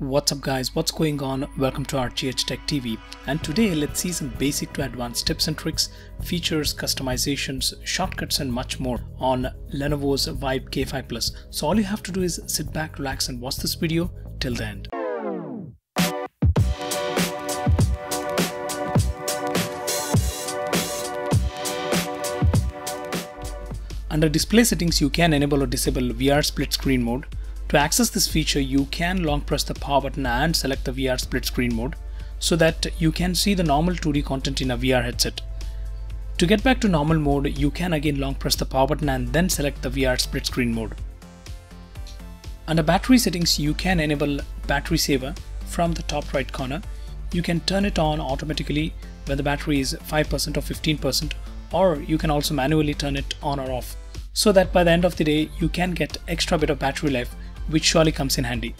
What's up guys, what's going on? Welcome to RGH Tech TV and today let's see some basic to advanced tips and tricks, features, customizations, shortcuts and much more on Lenovo's Vibe K5 Plus. So all you have to do is sit back, relax and watch this video till the end. Under display settings you can enable or disable VR split screen mode to access this feature, you can long press the power button and select the VR split screen mode so that you can see the normal 2D content in a VR headset. To get back to normal mode, you can again long press the power button and then select the VR split screen mode. Under battery settings, you can enable battery saver from the top right corner. You can turn it on automatically when the battery is 5% or 15% or you can also manually turn it on or off so that by the end of the day you can get extra bit of battery life which surely comes in handy.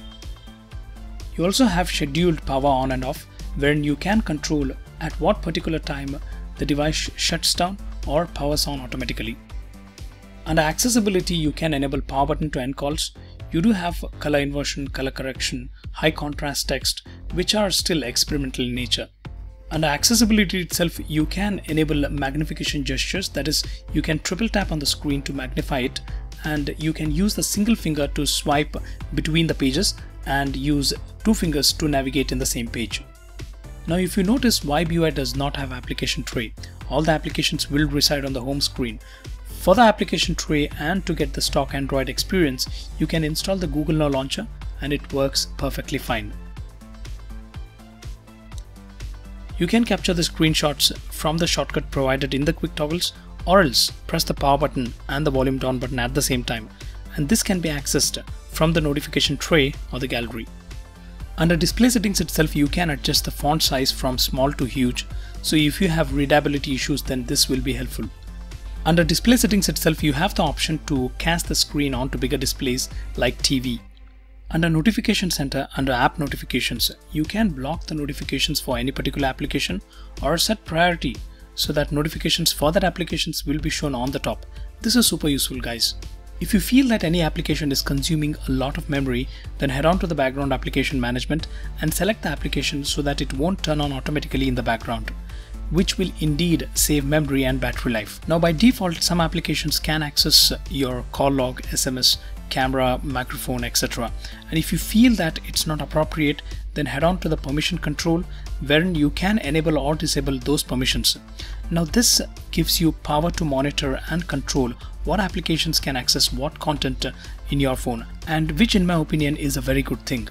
You also have scheduled power on and off wherein you can control at what particular time the device shuts down or powers on automatically. Under accessibility you can enable power button to end calls. You do have color inversion, color correction, high contrast text which are still experimental in nature. Under accessibility itself, you can enable magnification gestures, that is, you can triple tap on the screen to magnify it and you can use the single finger to swipe between the pages and use two fingers to navigate in the same page. Now if you notice Vibe does not have application tray, all the applications will reside on the home screen. For the application tray and to get the stock Android experience, you can install the Google Now launcher and it works perfectly fine. You can capture the screenshots from the shortcut provided in the quick toggles or else press the power button and the volume down button at the same time and this can be accessed from the notification tray or the gallery. Under display settings itself you can adjust the font size from small to huge so if you have readability issues then this will be helpful. Under display settings itself you have the option to cast the screen onto bigger displays like TV. Under notification center under app notifications you can block the notifications for any particular application or set priority so that notifications for that applications will be shown on the top. This is super useful guys. If you feel that any application is consuming a lot of memory, then head on to the background application management and select the application so that it won't turn on automatically in the background which will indeed save memory and battery life. Now by default, some applications can access your call log, SMS, camera, microphone, etc. And if you feel that it's not appropriate, then head on to the permission control wherein you can enable or disable those permissions. Now this gives you power to monitor and control what applications can access what content in your phone and which in my opinion is a very good thing.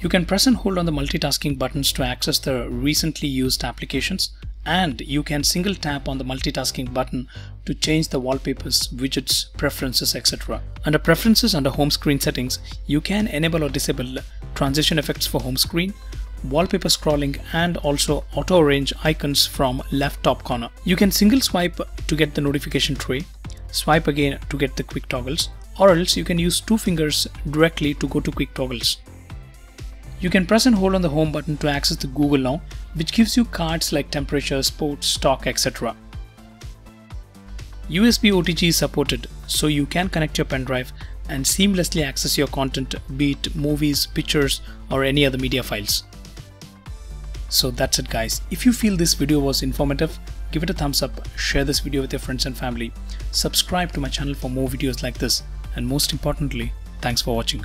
You can press and hold on the multitasking buttons to access the recently used applications and you can single tap on the multitasking button to change the wallpapers, widgets, preferences, etc. Under preferences under home screen settings, you can enable or disable transition effects for home screen, wallpaper scrolling and also auto arrange icons from left top corner. You can single swipe to get the notification tray, swipe again to get the quick toggles or else you can use two fingers directly to go to quick toggles. You can press and hold on the home button to access the Google Now, which gives you cards like temperature, sports, stock, etc. USB OTG is supported, so you can connect your pen drive and seamlessly access your content, be it movies, pictures, or any other media files. So that's it guys. If you feel this video was informative, give it a thumbs up, share this video with your friends and family, subscribe to my channel for more videos like this, and most importantly, thanks for watching.